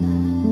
Mm-hmm.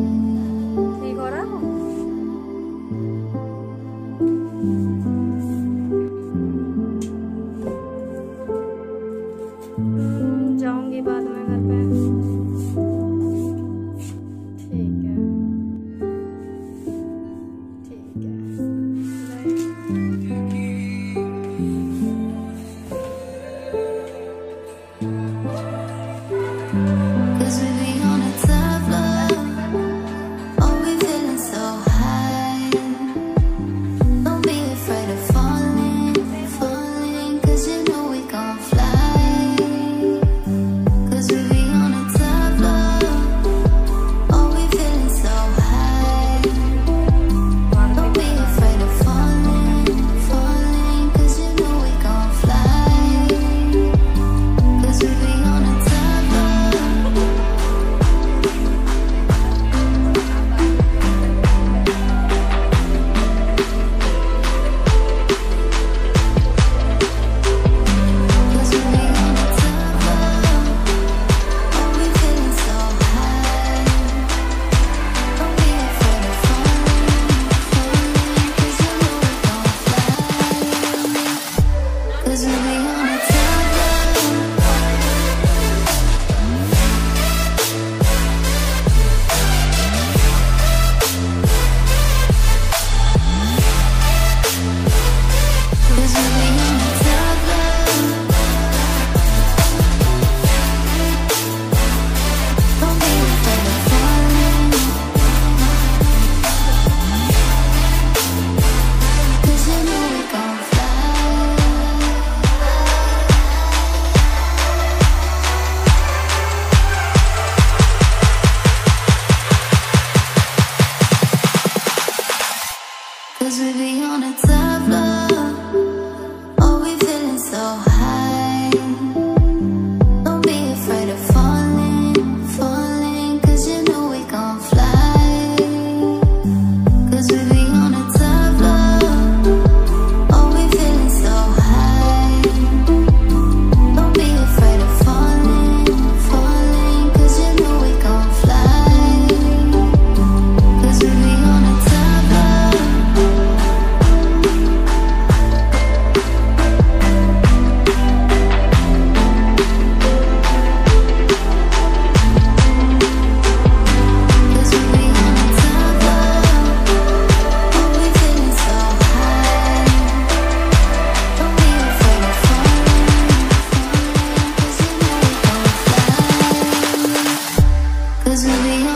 Cause we'll be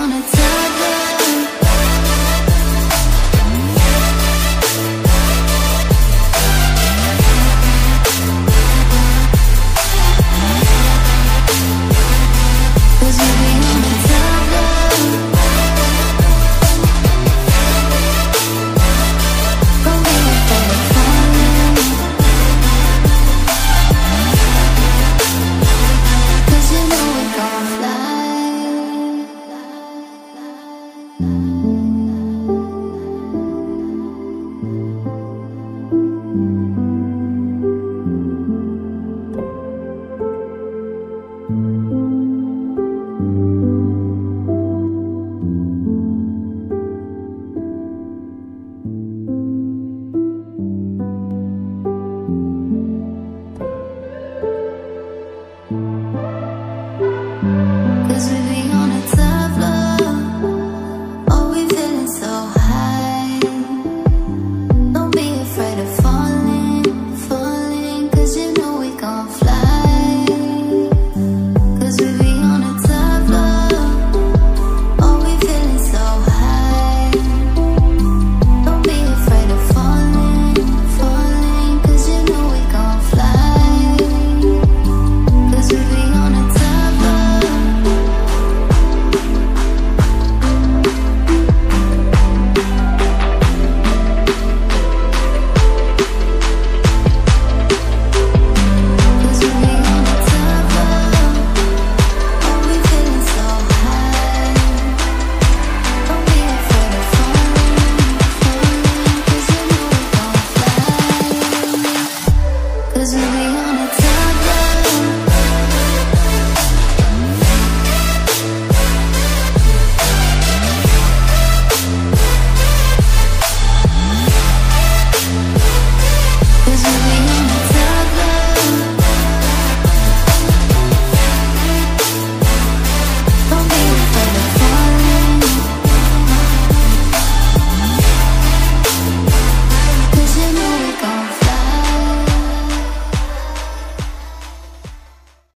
doesn't